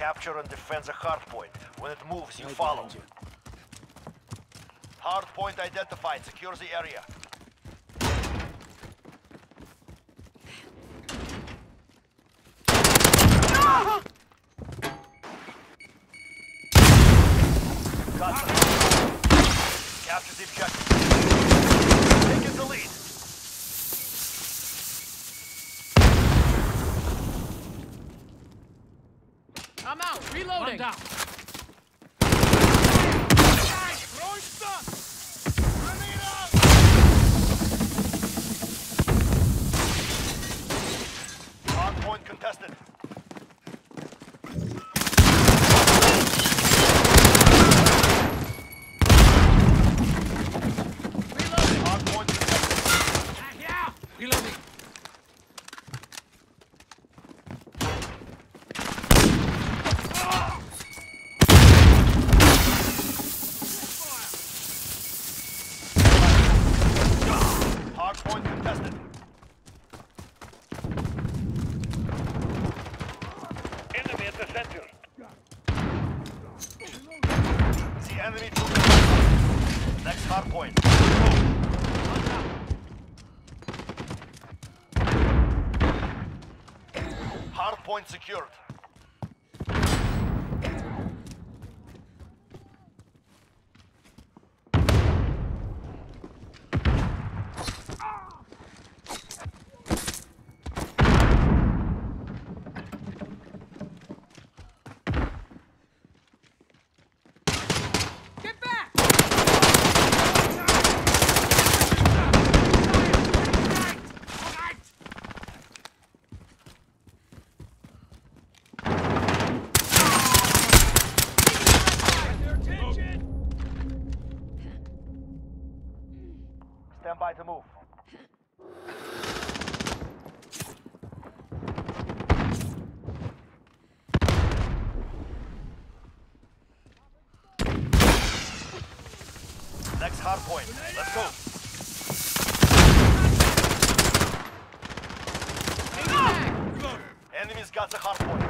Capture and defend the hard point. When it moves, you Right follow. behind you. Hard point identified. Secure the area. Got I'm. Reloading. One down. Throwing stuff. Hard point contested. Reloading. Hard point contested. Yeah. Reloading. Hard point contested. Enemy at the center. The enemy to the Next hard point. Hard point secured. Get back. Stand by to move. Next hard point. Let's go. Enemies got the hard point.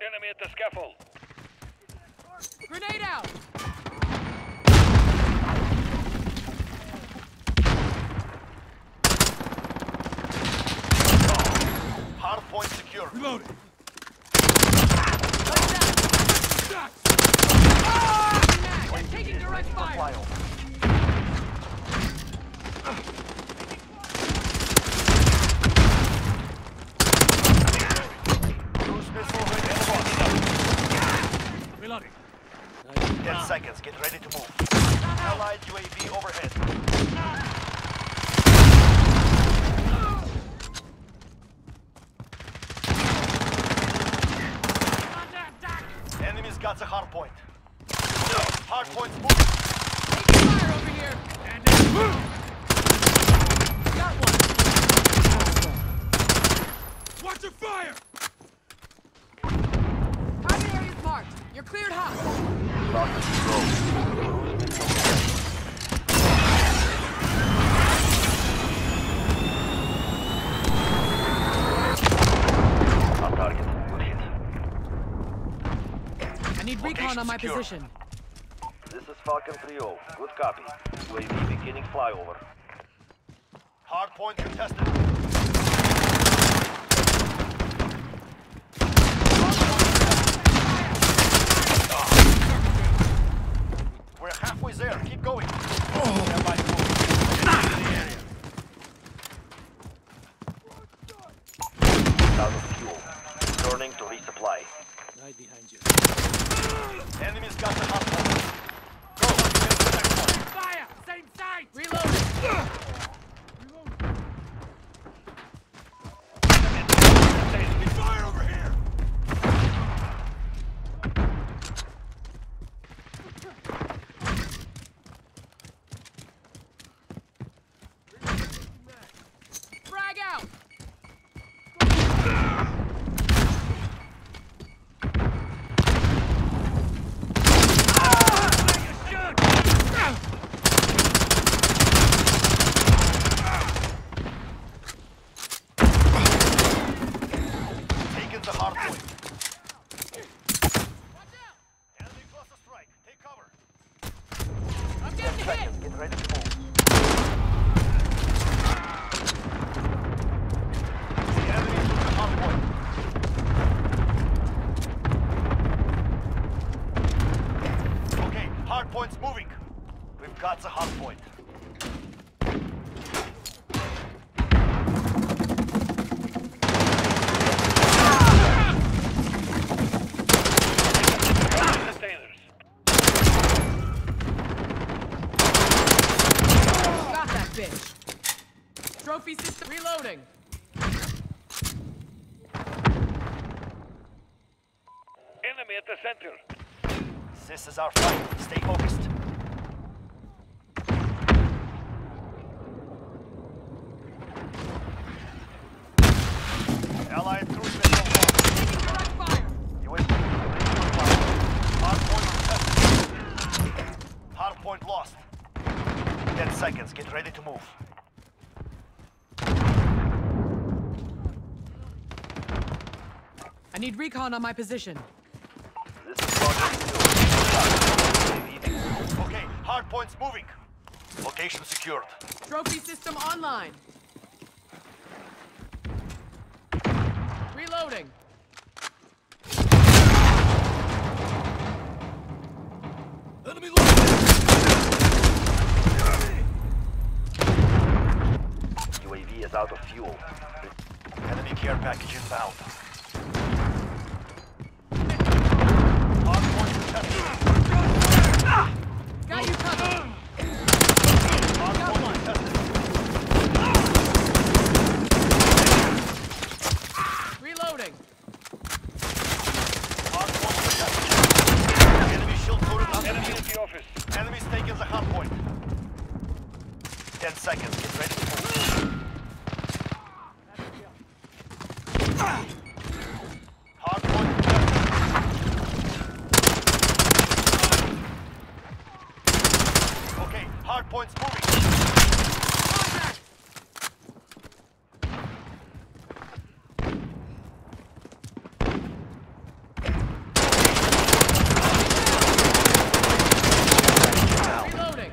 Enemy at the scaffold. Grenade out. Hard point secured. Reloading. Direct fire. To launch. Reloading. Ten seconds. Get ready to move. Allied UAV overhead. Enemies got the hard point. Hard point's moving. Taking fire over here. And got one. Watch your fire. Target area's marked. You're cleared hot. On target. I need recon on my position. Falcon 3-0. Good copy. UAV beginning flyover. Hard point contested. We're halfway there. Keep going. Stand by to move. Get into the area. Out of fuel. Turning to resupply. Right behind you. Enemies got the hard point. Go. Get to the next one. Fire. Same side. Reloading. Fire over here. bitch. Trophy system reloading. Enemy at the center. This is our fight. Stay focused. Allied cruise missile launched. Taking direct fire. UAV Hardpoint contested. Hardpoint lost. Ten seconds. Get ready to move. Need recon on my position. This is Roger. Okay, hardpoint's moving. Location secured. Trophy system online. Reloading. Enemy lost. UAV is out of fuel. Enemy care package inbound. Got you covered. Hardpoint contested. Reloading. Hardpoint contested. Enemy shield coated Enemy underneath. at the office. Enemy's taking the hardpoint. Ten seconds. Get ready to move. Hardpoint contested. Hardpoint's moving. Contact. Reloading.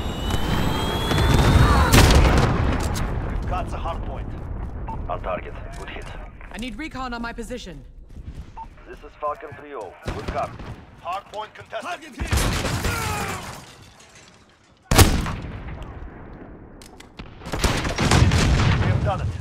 Got the hard point. On target. Good hit. I need recon on my position. This is Falcon 3-0. Good copy. Hard point contested. Target hit! We have done it.